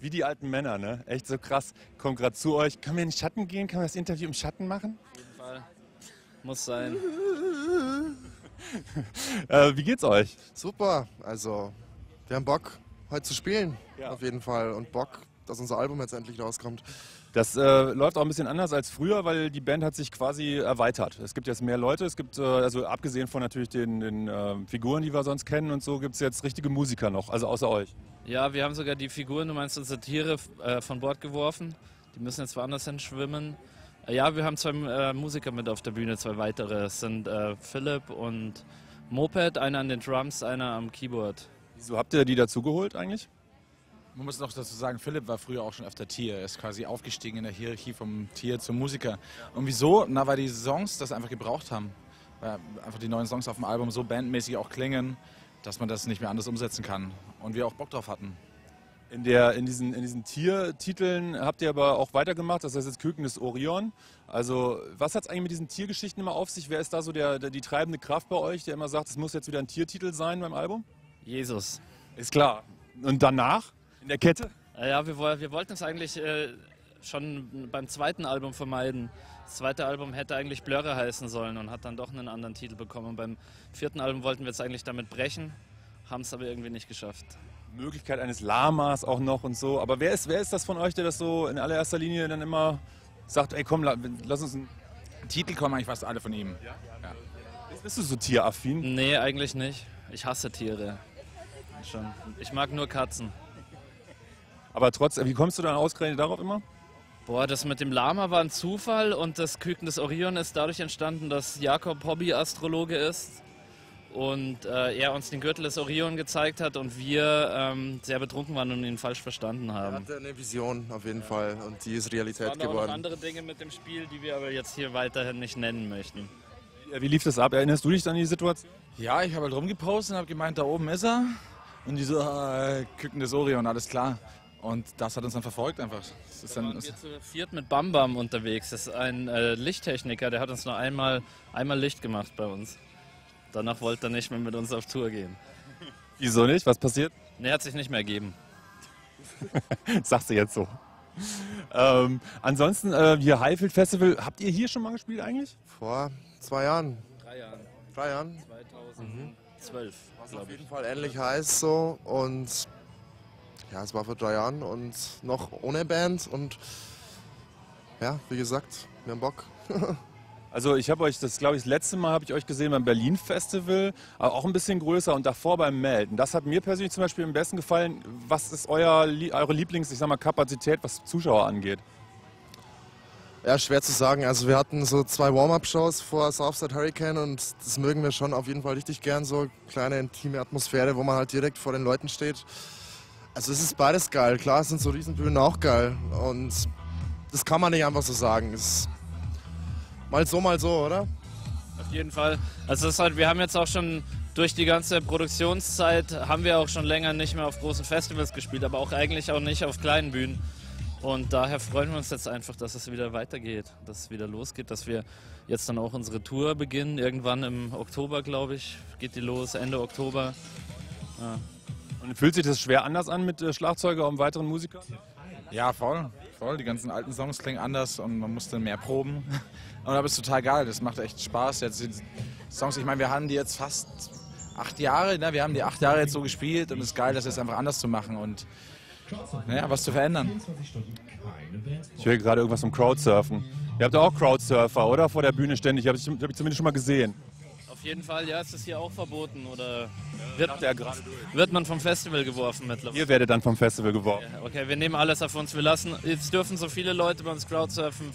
Wie die alten Männer, ne? Echt so krass. Kommt gerade zu euch. Können wir in den Schatten gehen? Können wir das Interview im Schatten machen? Auf jeden Fall. Muss sein. Äh, wie geht's euch? Super, also wir haben Bock, heute zu spielen, Ja. auf jeden Fall. Und Bock, dass unser Album jetzt endlich rauskommt. Das äh, läuft auch ein bisschen anders als früher, weil die Band hat sich quasi erweitert. Es gibt jetzt mehr Leute. Es gibt, äh, also abgesehen von natürlich den, den äh, Figuren, die wir sonst kennen und so, gibt es jetzt richtige Musiker noch, also außer euch. Ja, wir haben sogar die Figuren, du meinst unsere Tiere, äh, von Bord geworfen. Die müssen jetzt woanders hin schwimmen. Äh, ja, wir haben zwei äh, Musiker mit auf der Bühne, zwei weitere. Es sind äh, Philipp und Moped, einer an den Drums, einer am Keyboard. Wieso habt ihr die dazugeholt eigentlich? Man muss noch dazu sagen, Philipp war früher auch schon öfter Tier. Er ist quasi aufgestiegen in der Hierarchie vom Tier zum Musiker. Und wieso? Na, weil die Songs das einfach gebraucht haben. Weil einfach die neuen Songs auf dem Album so bandmäßig auch klingen, dass man das nicht mehr anders umsetzen kann. Und wir auch Bock drauf hatten. In, der, in, diesen, in diesen Tiertiteln habt ihr aber auch weitergemacht, das heißt jetzt Küken des Orion. Also was hat es eigentlich mit diesen Tiergeschichten immer auf sich? Wer ist da so der, der, die treibende Kraft bei euch, der immer sagt, es muss jetzt wieder ein Tiertitel sein beim Album? Jesus. Ist klar. Und danach? In der Kette? Ja, wir, wir wollten es eigentlich äh, schon beim zweiten Album vermeiden. Das zweite Album hätte eigentlich Blöre heißen sollen und hat dann doch einen anderen Titel bekommen. Und beim vierten Album wollten wir es eigentlich damit brechen, haben es aber irgendwie nicht geschafft. Möglichkeit eines Lamas auch noch und so. Aber wer ist, wer ist das von euch, der das so in allererster Linie dann immer sagt, ey komm, la- lass uns ein... Titel kommen eigentlich fast alle von ihm. Bist du so tieraffin? Nee, eigentlich nicht. Ich hasse Tiere. Schon. Ich mag nur Katzen. Aber trotzdem, wie kommst du dann ausgerechnet darauf immer? Boah, das mit dem Lama war ein Zufall und das Küken des Orion ist dadurch entstanden, dass Jakob Hobby-Astrologe ist und äh, er uns den Gürtel des Orion gezeigt hat und wir ähm, sehr betrunken waren und ihn falsch verstanden Er haben. hatte eine Vision auf jeden Fall und die ist Es Realität waren auch noch geworden. andere Dinge mit dem Spiel, die wir aber jetzt hier weiterhin nicht nennen möchten. Wie lief das ab? Erinnerst du dich an die Situation? Ja, ich habe halt rumgepostet und habe gemeint, da oben ist er. Und die so, äh, Küken des Orion, alles klar. Und das hat uns dann verfolgt einfach. Das ist Da dann, waren wir zu viert mit Bam Bam unterwegs. Das ist ein äh, Lichttechniker, der hat uns nur einmal, einmal Licht gemacht bei uns. Danach wollte er nicht mehr mit uns auf Tour gehen. Wieso nicht? Was passiert? Ne, hat sich nicht mehr ergeben. Sagst du jetzt so. Ähm, ansonsten, äh, hier Highfield Festival, habt ihr hier schon mal gespielt eigentlich? Vor zwei Jahren, Drei Jahren. drei Jahren, 2012, auf glaube ich. jeden Fall ähnlich heiß so und ja, es war vor drei Jahren und noch ohne Band und ja, wie gesagt, wir haben Bock. Also ich habe euch, das glaube ich, das letzte Mal habe ich euch gesehen beim Berlin Festival, aber auch ein bisschen größer und davor beim Melden. Das hat mir persönlich zum Beispiel am besten gefallen. Was ist euer, eure Lieblings, ich sag mal, Kapazität, was Zuschauer angeht? Ja, schwer zu sagen. Also wir hatten so zwei Warm-Up-Shows vor Southside Hurricane und das mögen wir schon auf jeden Fall richtig gern. So kleine intime Atmosphäre, wo man halt direkt vor den Leuten steht. Also es ist beides geil. Klar sind so Riesenbühnen auch geil und das kann man nicht einfach so sagen. Es ist mal so, mal so, oder? Auf jeden Fall. Also es ist halt, wir haben jetzt auch schon durch die ganze Produktionszeit haben wir auch schon länger nicht mehr auf großen Festivals gespielt, aber auch eigentlich auch nicht auf kleinen Bühnen. Und daher freuen wir uns jetzt einfach, dass es wieder weitergeht, dass es wieder losgeht, dass wir jetzt dann auch unsere Tour beginnen. Irgendwann im Oktober, glaube ich, geht die los, Ende Oktober. Ja. Und fühlt sich das schwer anders an mit äh, Schlagzeuger und weiteren Musikern? Ja, voll. Voll. Die ganzen alten Songs klingen anders und man muss dann mehr proben. Und aber es ist total geil. Das macht echt Spaß. Jetzt die Songs, ich meine, wir haben die jetzt fast acht Jahre. Ne? Wir haben die acht Jahre jetzt so gespielt und es ist geil, das jetzt einfach anders zu machen und naja, was zu verändern. Ich höre gerade irgendwas vom Crowdsurfen. Ihr habt ja auch Crowdsurfer, oder? Vor der Bühne ständig. Habe ich, hab ich zumindest schon mal gesehen. Auf jeden Fall, ja, ist das hier auch verboten oder wird, gerade. wird man vom Festival geworfen mittlerweile? Ihr werdet dann vom Festival geworfen. Ja, Okay, wir nehmen alles auf uns. Wir lassen, jetzt dürfen so viele Leute bei uns Crowdsurfen,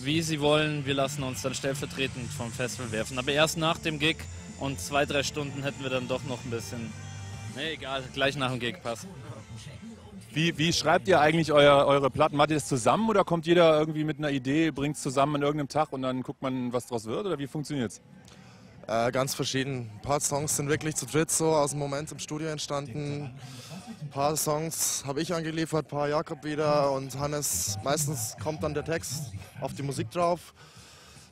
wie sie wollen. Wir lassen uns dann stellvertretend vom Festival werfen. Aber erst nach dem Gig und zwei, drei Stunden hätten wir dann doch noch ein bisschen. Nee, egal, gleich nach dem Gig passt. Wie, wie schreibt ihr eigentlich euer, eure Platten? Macht ihr das zusammen oder kommt jeder irgendwie mit einer Idee, bringt es zusammen an irgendeinem Tag und dann guckt man, was draus wird? Oder wie funktioniert's? Äh, ganz verschieden. Ein paar Songs sind wirklich zu dritt so aus dem Moment im Studio entstanden. Ein paar Songs habe ich angeliefert, ein paar Jakob wieder und Hannes. Meistens kommt dann der Text auf die Musik drauf.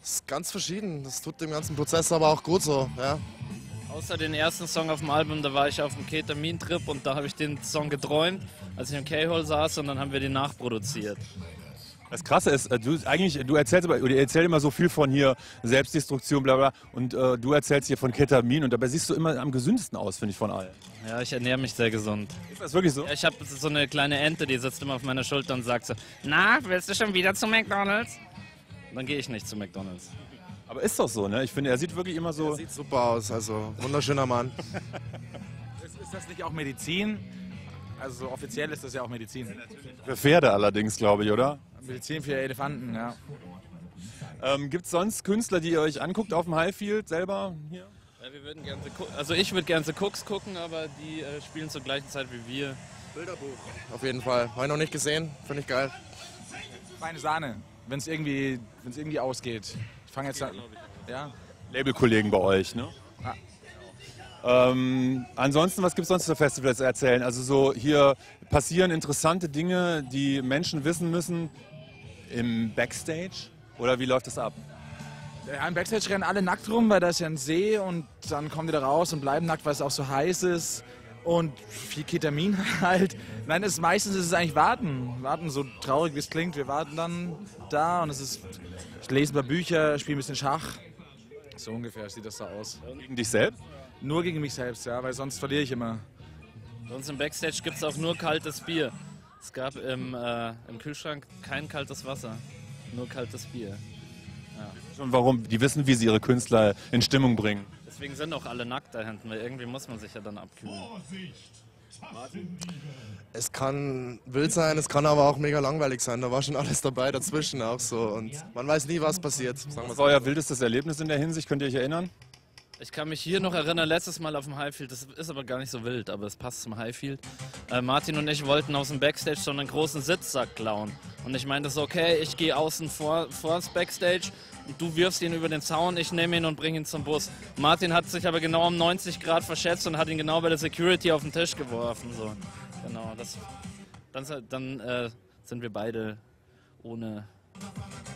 Das ist ganz verschieden. Das tut dem ganzen Prozess aber auch gut so. Ja. Außer den ersten Song auf dem Album, da war ich auf dem Ketamin-Trip und da habe ich den Song geträumt, als ich im K-Hole saß und dann haben wir den nachproduziert. Das Krasse ist, äh, du eigentlich, du erzählst aber, du erzählst immer so viel von hier Selbstdestruktion, bla bla, und äh, du erzählst hier von Ketamin und dabei siehst du immer am gesündesten aus, finde ich, von allen. Ja, ich ernähre mich sehr gesund. Ist das wirklich so? Ja, ich habe so eine kleine Ente, die sitzt immer auf meiner Schulter und sagt so, na, willst du schon wieder zu McDonalds? Dann gehe ich nicht zu McDonalds. Aber ist doch so, ne? Ich finde, er sieht wirklich immer so. Sieht super aus, also wunderschöner Mann. Ist, ist das nicht auch Medizin? Also offiziell ist das ja auch Medizin. Für Pferde allerdings, glaube ich, oder? Medizin für Elefanten, ja. Ähm, Gibt es sonst Künstler, die ihr euch anguckt auf dem Highfield selber? Hier? Ja, wir würden gerne also ich würde gerne The Cooks gucken, aber die äh, spielen zur gleichen Zeit wie wir. Auf jeden Fall. Habe ich noch nicht gesehen, finde ich geil. Feine Sahne, wenn es irgendwie, wenn's irgendwie ausgeht. Ich fange jetzt an. Ja. Labelkollegen bei euch, ne? Ja. Ähm, ansonsten, was gibt es sonst für Festivals zu erzählen? Also so hier passieren interessante Dinge, die Menschen wissen müssen im Backstage? Oder wie läuft das ab? Ja, Im Backstage rennen alle nackt rum, weil da ist ja ein See und dann kommen die da raus und bleiben nackt, weil es auch so heiß ist. Und viel Ketamin halt. Nein, es, meistens ist es eigentlich Warten. Warten, so traurig wie es klingt. Wir warten dann da und es ist. Ich lese ein paar Bücher, spiele ein bisschen Schach. So ungefähr sieht das da aus. Gegen dich selbst? Nur gegen mich selbst, ja, weil sonst verliere ich immer. Uns im Backstage gibt es auch nur kaltes Bier. Es gab im, äh, im Kühlschrank kein kaltes Wasser, nur kaltes Bier. Und warum? Die wissen, wie sie ihre Künstler in Stimmung bringen. Deswegen sind auch alle nackt da hinten, weil irgendwie muss man sich ja dann abkühlen. Es kann wild sein, es kann aber auch mega langweilig sein. Da war schon alles dabei dazwischen auch so. Und man weiß nie, was passiert. Sagen Was so. war euer wildestes Erlebnis in der Hinsicht? Könnt ihr euch erinnern? Ich kann mich hier noch erinnern, letztes Mal auf dem Highfield, das ist aber gar nicht so wild, aber es passt zum Highfield. Äh, Martin und ich wollten aus dem Backstage so einen großen Sitzsack klauen. Und ich meinte so, okay, ich gehe außen vor, vor das Backstage und du wirfst ihn über den Zaun, ich nehme ihn und bringe ihn zum Bus. Martin hat sich aber genau um 90 Grad verschätzt und hat ihn genau bei der Security auf den Tisch geworfen. So. Genau, das, dann, dann äh, sind wir beide ohne,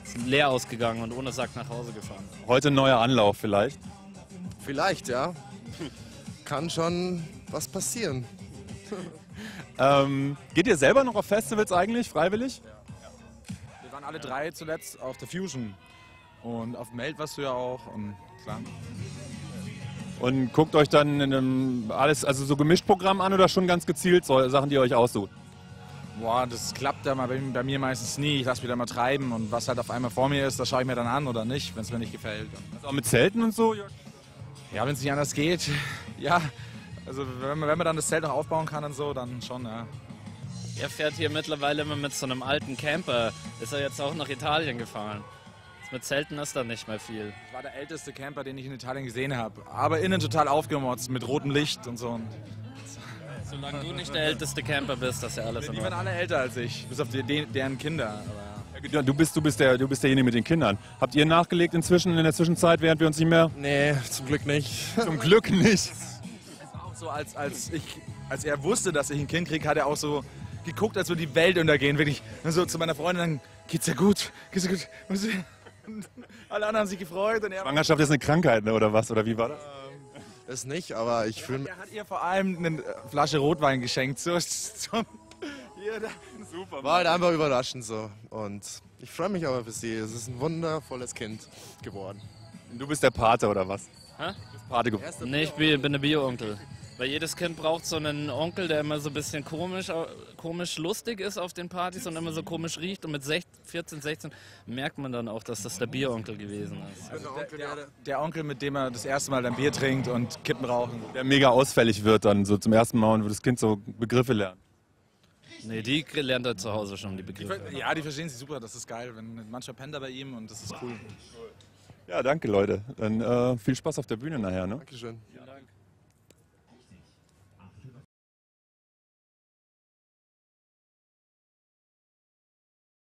sind leer ausgegangen und ohne Sack nach Hause gefahren. Heute ein neuer Anlauf vielleicht. Vielleicht, ja. Kann schon was passieren. Ähm, geht ihr selber noch auf Festivals eigentlich, freiwillig? Wir waren alle drei zuletzt auf der Fusion. Und auf Meld warst du ja auch. Und klar. Und guckt euch dann in einem alles, also so gemischt Programm an oder schon ganz gezielt so Sachen, die ihr euch aussucht? Boah, das klappt ja mal bei, bei mir meistens nie. Ich lasse mich da mal treiben und was halt auf einmal vor mir ist, das schaue ich mir dann an oder nicht, wenn es mir nicht gefällt. Also auch mit Zelten und so? Ja, wenn es nicht anders geht, ja. Also wenn man, wenn man dann das Zelt noch aufbauen kann und so, dann schon, ja. Er fährt hier mittlerweile immer mit so einem alten Camper. Ist er jetzt auch nach Italien gefahren. Mit Zelten ist da nicht mehr viel. Das war der älteste Camper, den ich in Italien gesehen habe. Aber innen total aufgemotzt, mit rotem Licht und so. Solange du nicht der älteste Camper bist, das ist ja alles die waren alle älter als ich, bis auf die, de, deren Kinder. Aber Du bist, du, bist der, du bist derjenige mit den Kindern. Habt ihr nachgelegt inzwischen in der Zwischenzeit, während wir uns nicht mehr? Nee, zum Glück nicht. Zum Glück nicht. auch so, als, als, ich, als er wusste, dass ich ein Kind kriege, hat er auch so geguckt, als würde die Welt untergehen. Wirklich so zu meiner Freundin, dann geht's ja gut, geht's ja gut. Alle anderen haben sich gefreut und er, Schwangerschaft ist eine Krankheit, ne, oder was? Oder wie war das? Das nicht, aber ich fühle mich. er hat ihr vor allem eine Flasche Rotwein geschenkt. So, so, hier, da. Super. War halt einfach überraschend so. Und ich freue mich aber für sie. Es ist ein wundervolles Kind geworden. Du bist der Pate oder was? Hä? Du bist Pate geworden. Nee, ich bin, bin der Bio-Onkel. Weil jedes Kind braucht so einen Onkel, der immer so ein bisschen komisch, komisch lustig ist auf den Partys und immer so komisch riecht. Und mit 16, 14, 16 merkt man dann auch, dass das der Bio-Onkel gewesen ist. Der, der, der Onkel, mit dem er das erste Mal ein Bier trinkt und Kippen rauchen. Der mega ausfällig wird dann so zum ersten Mal und wo das Kind so Begriffe lernt. Nee, die lernt er zu Hause schon, die Begriffe. Ja, die verstehen sich super, das ist geil. Wenn mancher pennt da bei ihm und das ist cool. Ja, danke Leute. Dann äh, viel Spaß auf der Bühne nachher. Ne? Dankeschön. Dank.